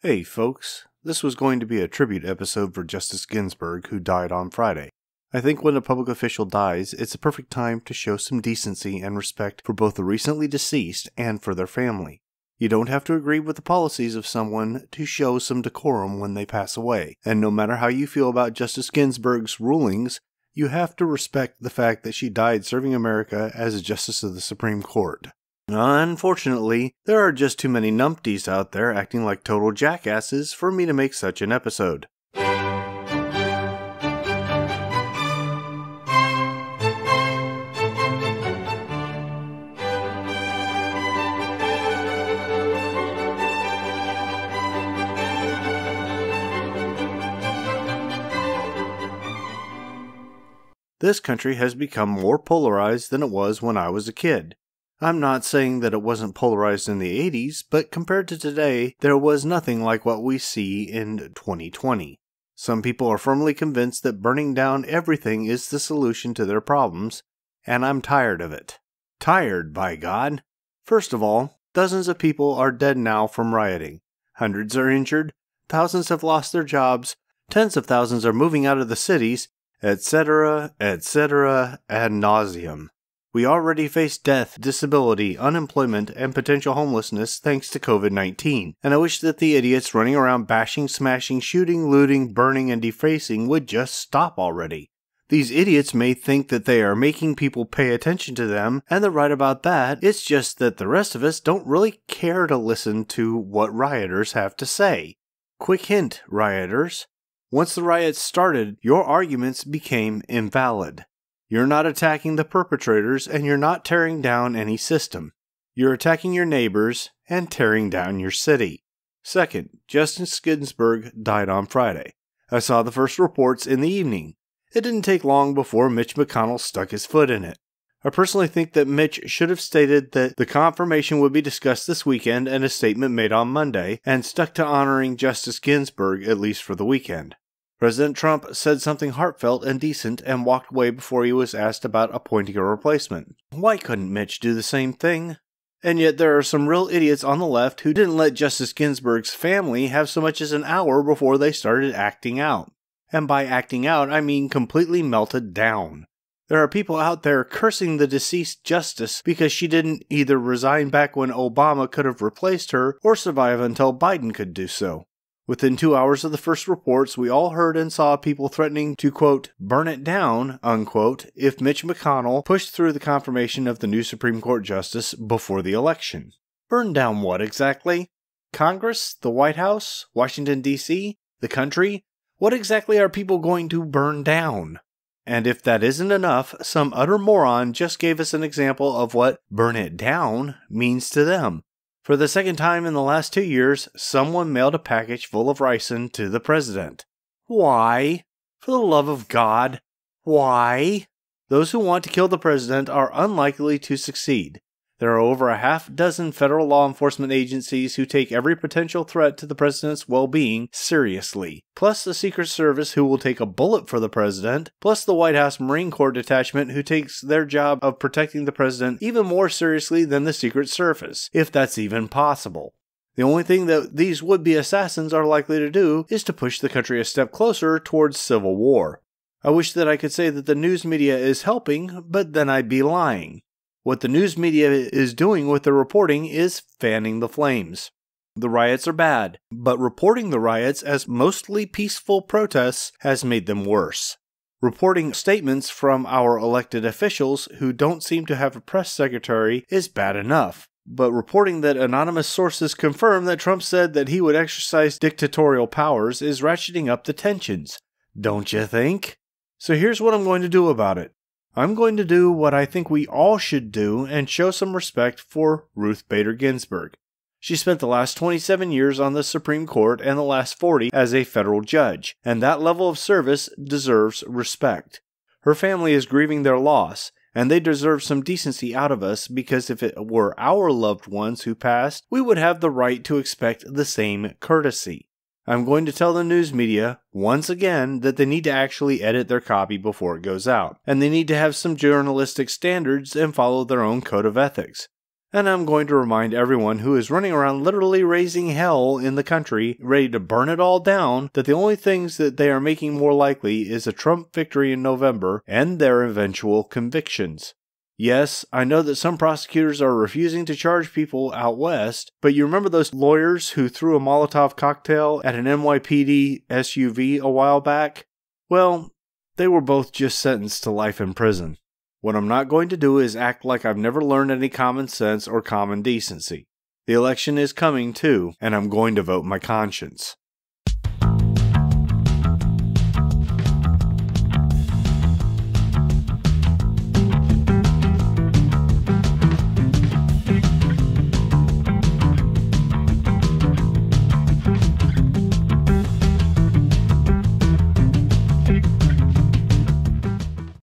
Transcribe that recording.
Hey, folks. This was going to be a tribute episode for Justice Ginsburg, who died on Friday. I think when a public official dies, it's a perfect time to show some decency and respect for both the recently deceased and for their family. You don't have to agree with the policies of someone to show some decorum when they pass away, and no matter how you feel about Justice Ginsburg's rulings, you have to respect the fact that she died serving America as a Justice of the Supreme Court. Unfortunately, there are just too many numpties out there acting like total jackasses for me to make such an episode. This country has become more polarized than it was when I was a kid. I'm not saying that it wasn't polarized in the 80s, but compared to today, there was nothing like what we see in 2020. Some people are firmly convinced that burning down everything is the solution to their problems, and I'm tired of it. Tired, by God! First of all, dozens of people are dead now from rioting. Hundreds are injured, thousands have lost their jobs, tens of thousands are moving out of the cities, etc., etc., ad nauseum. We already face death, disability, unemployment, and potential homelessness thanks to COVID 19, and I wish that the idiots running around bashing, smashing, shooting, looting, burning, and defacing would just stop already. These idiots may think that they are making people pay attention to them, and they're right about that. It's just that the rest of us don't really care to listen to what rioters have to say. Quick hint, rioters. Once the riots started, your arguments became invalid. You're not attacking the perpetrators and you're not tearing down any system. You're attacking your neighbors and tearing down your city. Second, Justice Ginsburg died on Friday. I saw the first reports in the evening. It didn't take long before Mitch McConnell stuck his foot in it. I personally think that Mitch should have stated that the confirmation would be discussed this weekend and a statement made on Monday, and stuck to honoring Justice Ginsburg at least for the weekend. President Trump said something heartfelt and decent and walked away before he was asked about appointing a replacement. Why couldn't Mitch do the same thing? And yet there are some real idiots on the left who didn't let Justice Ginsburg's family have so much as an hour before they started acting out. And by acting out, I mean completely melted down. There are people out there cursing the deceased justice because she didn't either resign back when Obama could have replaced her or survive until Biden could do so. Within two hours of the first reports, we all heard and saw people threatening to, quote, burn it down, unquote, if Mitch McConnell pushed through the confirmation of the new Supreme Court justice before the election. Burn down what exactly? Congress? The White House? Washington, D.C.? The country? What exactly are people going to burn down? And if that isn't enough, some utter moron just gave us an example of what burn it down means to them. For the second time in the last two years, someone mailed a package full of ricin to the president. Why? For the love of God, why? Those who want to kill the president are unlikely to succeed. There are over a half dozen federal law enforcement agencies who take every potential threat to the president's well being seriously, plus the Secret Service who will take a bullet for the president, plus the White House Marine Corps detachment who takes their job of protecting the president even more seriously than the Secret Service, if that's even possible. The only thing that these would be assassins are likely to do is to push the country a step closer towards civil war. I wish that I could say that the news media is helping, but then I'd be lying. What the news media is doing with their reporting is fanning the flames. The riots are bad, but reporting the riots as mostly peaceful protests has made them worse. Reporting statements from our elected officials who don't seem to have a press secretary is bad enough. But reporting that anonymous sources confirm that Trump said that he would exercise dictatorial powers is ratcheting up the tensions. Don't you think? So here's what I'm going to do about it. I'm going to do what I think we all should do and show some respect for Ruth Bader Ginsburg. She spent the last 27 years on the Supreme Court and the last 40 as a federal judge, and that level of service deserves respect. Her family is grieving their loss, and they deserve some decency out of us because if it were our loved ones who passed, we would have the right to expect the same courtesy. I'm going to tell the news media once again that they need to actually edit their copy before it goes out, and they need to have some journalistic standards and follow their own code of ethics. And I'm going to remind everyone who is running around literally raising hell in the country, ready to burn it all down, that the only things that they are making more likely is a Trump victory in November and their eventual convictions. Yes, I know that some prosecutors are refusing to charge people out west, but you remember those lawyers who threw a Molotov cocktail at an NYPD SUV a while back? Well, they were both just sentenced to life in prison. What I'm not going to do is act like I've never learned any common sense or common decency. The election is coming too, and I'm going to vote my conscience.